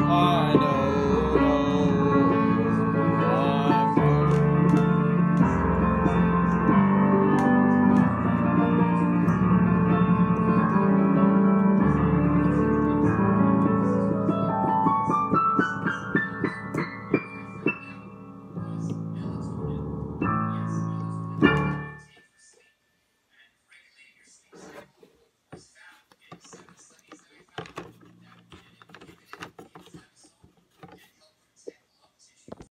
Uh,